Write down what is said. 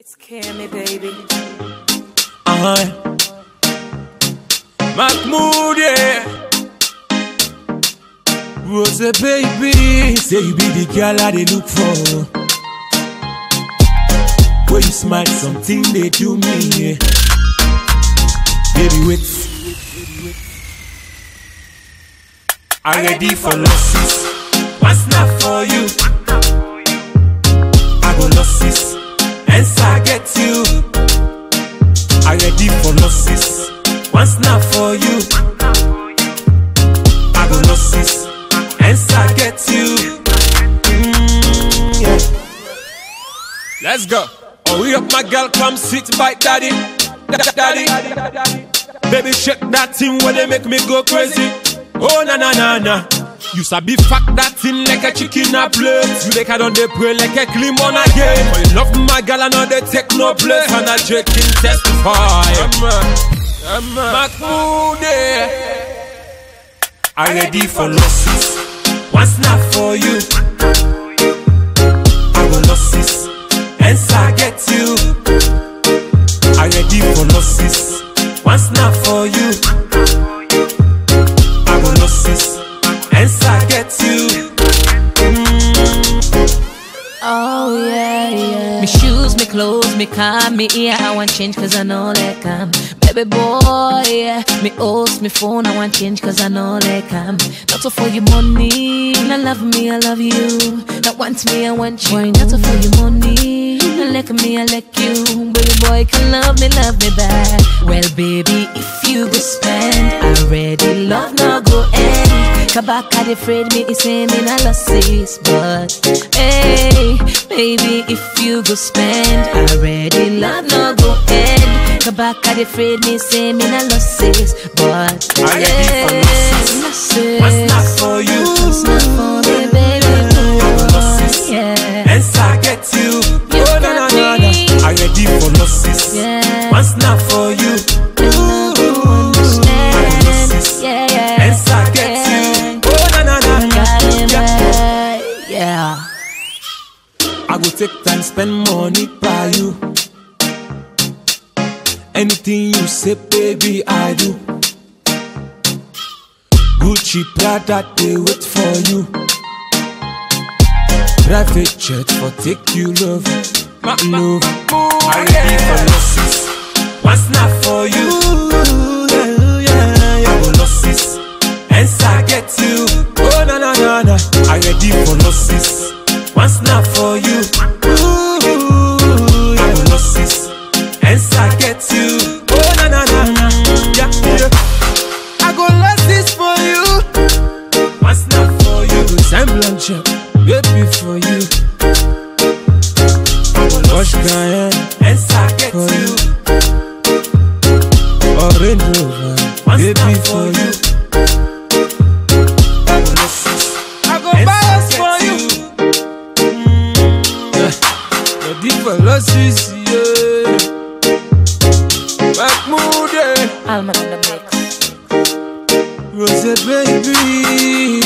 It's Cammy, baby. Uh-huh. Mahmoud, yeah. Rose, baby. Say you be the girl I they look for. When you smile, something they do me, yeah. Baby, wait. I ready for losses. What's not for you? I go losses. Once not for you. I go losses. Hence I get you. Mm, yeah. Let's go. Oh, we up, my girl, come sit by daddy. Da- Daddy. Baby, shake that thing when they make me go crazy. Oh, na na na na. You sabi fuck that thing like a chicken a plate. You make her on the pray like a clean on again. You love my girl and know they take no place. And I check in testify. Mahmoud, I ready for losses. What's not for you? I go losses. Hence I get you. I ready for losses. What's not for you? Clothes, me ear, I want change cause I know they come. Um, baby boy, yeah. Me host, me phone, I want change cause I know they come. Um, not so for your money, not love me, I love you. Not want me, I want you. Not so for your money, not like me, I like you. Baby boy, can love me, love me back. Well, baby, if you go spend, I already love no go end. Back, I'd afraid me, it's me not losses, but hey, baby, if you go spend, I already love no go end. Back, I'd afraid me, say me not losses, but I ready go take time, spend money by you. Anything you say, baby, I do. Gucci, Prada, they wait for you. Private jet for take you love, my love. I ready for losses. What's not for you? What's not for you? I go losses. Hence I get you. Oh na na na na. Yeah yeah. I go losses for you. What's not for you? Baby for you. Wash Guyana, hence I get you. Orange Rover, baby for you. Ready for losses, yeah. Alman in the mix. Rose, baby.